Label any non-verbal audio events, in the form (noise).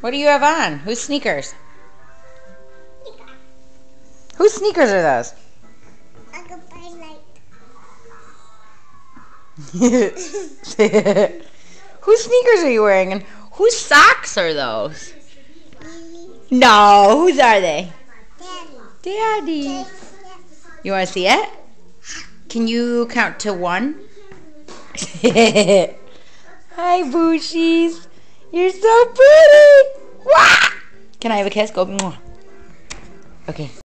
What do you have on? Whose sneakers? Whose sneakers are those? (laughs) whose sneakers are you wearing and whose socks are those? No, whose are they? Daddy. You want to see it? Can you count to one? (laughs) Hi, Booshies. You're so pretty. Kender Eva Kaskov? Okay.